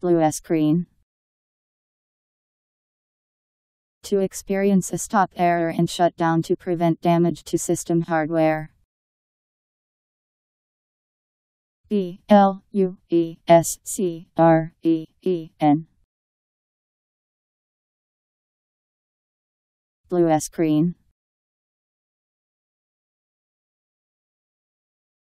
Blue screen. To experience a stop error and shut down to prevent damage to system hardware. B L U E S C R E E N Blue screen.